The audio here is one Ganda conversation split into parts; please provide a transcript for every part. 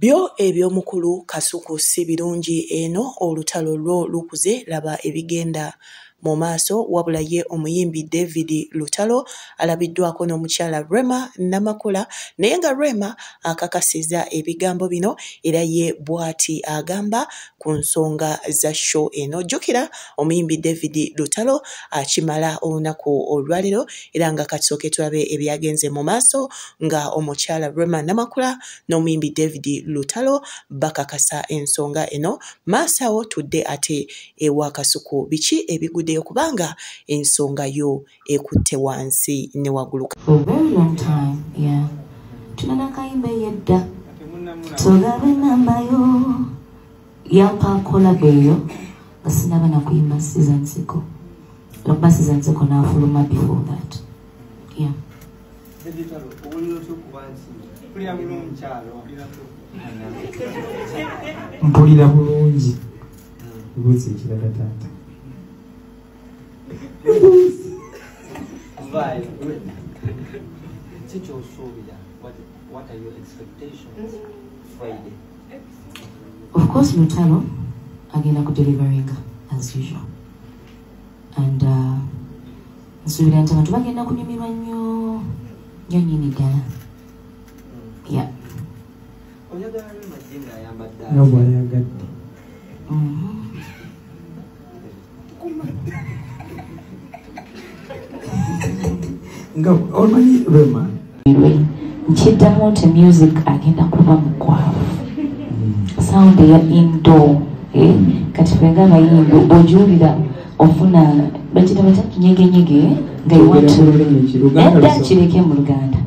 Byo eby'omukulu Kasuku si birungi eno olutalo lwo lukuze laba ebigenda mu maaso wabula ye omuyimbi David Lutalo alabiddwako n'omukyala Rema Namakula naye nga Rema akakasizza ebigambo bino era ye bw'ati agamba ku nsonga za show eno. Jjukira omuyimbi David Lutalo akimala olunaku olwaleero era nga kasooke tulabe ebyagenze mu maaso nga omukyala Rema Namakula n'omuyimbi David Lutalo bakakasa ensonga eno. Maaso awo tudde ate ewa Kasuku biki ebigudde ebiddeyo kubanga ensonga yo ekutte wansi ne waggulu tulina kayimba eyedda. Tolabe enamba yo. Yampakolabo eyo nga sinaba nakuyimba sizanziko lwakuba sizanziko nafuluma before that yeah. mpulira bulungi. Buuzi ekirala taata Vai. Sichosuubira, what, what are your expectations Friday? Of course, Mutano, agenda kudelivering as usual. And uh, nsuubira nti abantu bagenda kunyumirwa nnyo nnyo nnyini ddala yeah. oyagala lwemajje ng'ayambadde nga nga omanyi lwe nkiddamu nti music agenda kuba mukwavu sound eya indoor eh? kati fenga abayimbi ogiwulira ofuna bakita bata kinyegenyege nga edda kireke mu luganda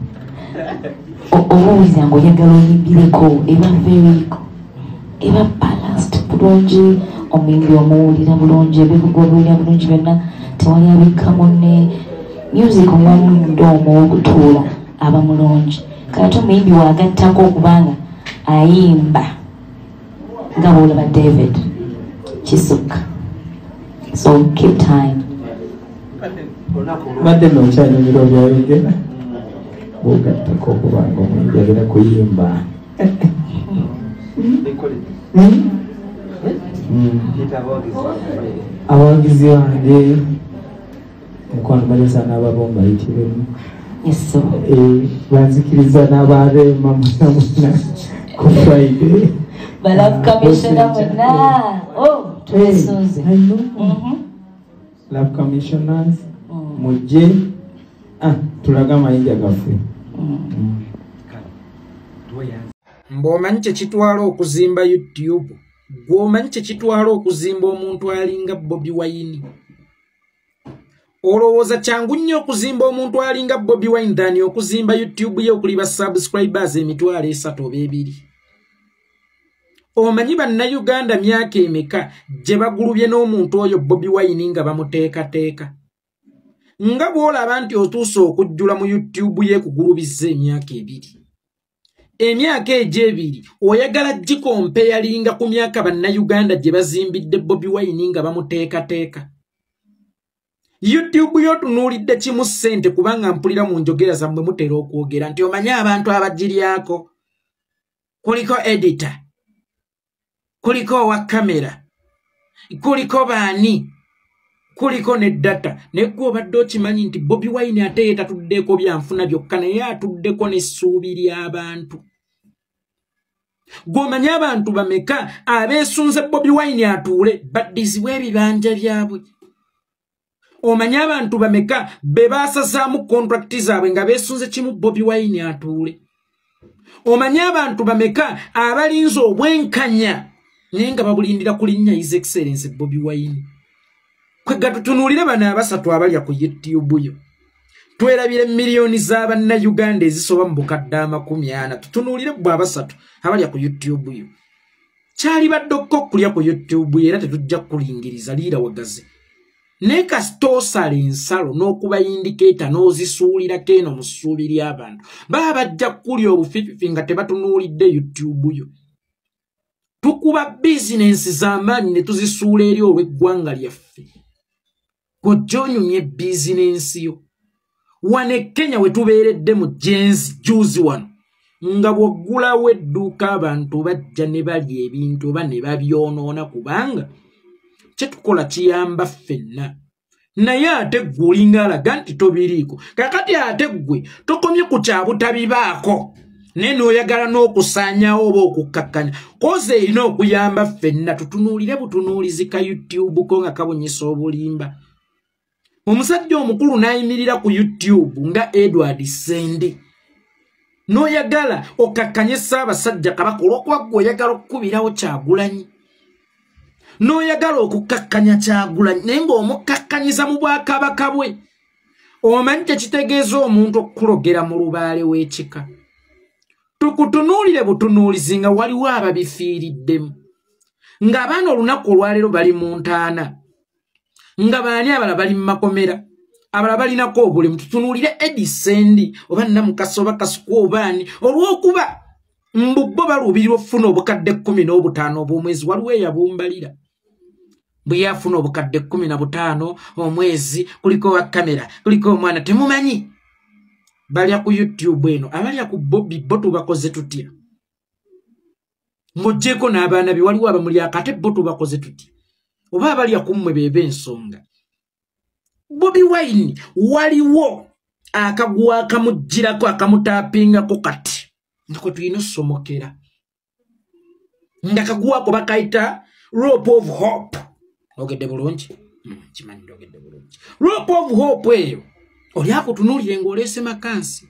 oba owulira nga oyagala oyimbireko eba veriko eba balanced bulungi omwimbi omuwulira bulungi ebivuga obuwulira bulungi byonna tewali abikka munne music omwamundo omwo okutuula aba mulungi kati omuyimbi wagattako okubanga ayimba. Nga bwolaba david kisukka so keep time. Badde nokyanyumira obyayogera bwogattako okubanga omwimbi agenda kuyimba. Abawagizi bange n'ababo mbayitiremu yeso banzikiriza n'abareema muna muna ku friday? Balavu kamishona mwenna. Oh twesunze I know. love commissioners mujje. Ah, tulaga amayinja gaffe. Mbw'omanyi kyekitwala okuzimba youtube? Gw'omanyi kyekitwala okuzimba omuntu alinga bobi wayini olowooza kyangu nnyo okuzimba omuntu alinga bobi wine thani okuzimba youtube ye okuli basubscribers emitwalo esatu oba ebiri. Omanyi bannayuganda myaka emeka gye bagulubye n'omuntu oyo bobi wine nga bamuteekateeka? Nga bw'olaba nti otuuse okujjula mu youtube ye kugulubizza emyaka ebiri. Emyaka egyo ebiri oyagala gikompe yalinga ku myaka bannayuganda gye bazimbidde bobi wine nga bamuteekateeka youtube yotunuulidde kimu ssente kubanga mpulira mu njogera zammwe mutera okwogera nti omanye abantu abagiryako kuliko edita kuliko owa kamera kuliko baani kuliko ne data. Naye gwe obadde okimanyi nti bobi wine ate ye tatuddeko byanfuna byokka naye atuddeko n'essuubi ly'abantu gw'omanyi abantu bameka? Abeesunze bobi wine atuule baddizibwa ebibanja byabwe omanyi abantu bameka be baasazaamu kontrakiti zaabwe nga beesunze kimu bobi wine atuule. Omanyi abantu bameka abalinze obwenkanya naye nga babulindira ku linnya his excellence bobi wine. Kwegga tutunuulire bano abasatu abalya ku youtube yo. Twerabire miliyoni z'abannayuganda ezisoba mu bukadde amakumi ana. Tutunuulire bwe abasatu abalya ku youtube yo. Kyali badde okko okulya ku youtube yo era tetujja kulingiriza liira wagaze naye kasita osala ensalo n'okubayindikeeta n'ozisuulirako eno mu ssuubi ly'abantu. Baba bajja kulya obufififi nga tebatunuulidde youtube yo. Tukuba bizinensi z'amaanyi ne tuzisuula eri olw'eggwanga lyaffe. Gojja onyumye bizinensi yo. Wano e kenya we tubeeredde mu jenzi juzi wano nga bw'oggulawo edduuka abantu bajja ne balya ebintu oba ne babyonoona kubanga kyetukola kiyamba ffenna. Naye ate ggwe olinga alaga nti tobiriiko. Kakati ate ggwe tokomye ku kyabutabibaako naye n'oyagala n'okusaanyawo oba okukkakkanya koza erina okuyamba ffenna tutunuulire butunuulizi ka youtube ko nga kabunyisa obulimba. Omusajja omukulu n'ayimirira ku youtube nga edward sendi n'oyagala okkakkanye ssaabasajja kabaka olw'okuba ggwe oyagala okukubirawo kyagulanyi n'oyagala okukkakkanya kyagulanyi naye ng'omukkakkanyiza mu bwakabaka bwe. Omanyi kyekitegeeza omuntu okukulogera mu lubaale w'ekika? Tukutunuulire butunuulizi nga waliwo ababifiiriddemu. Ng'abaana olunaku olwaleero bali mu ntaana. Nga baani abala bali mu makomera? Abala balinako obulimu. Tutunuulire edisendi oba namukasi oba kasuku obaani olw'okuba mbubbo baluubirira okufuna obukadde kkumi n'obutaano obwomwezi. Waliwo eyabumbalira bwe yafuna obukadde kkumi na butaano omwezi kuliko wa kamera kuliko omwana temumanyi? Balya ku youtube eno abalya ku bobi bo tubakoze tutya? Ng'oggyeko n'abaana be waliwo abamulyako ate bo tubakoze tutya? Oba abalya ku mmwe beeba ensonga? Bobi wine waliwo akaguwa akamugirako akamutaapingako kati nga kwe tulina osomokera. Nga kaguwako bakayita rope of hope ogedde bulungi? Hmm, kimanyi ogedde bulungi. Rope of hope eyo oli akutunuulire ng'oleese makansi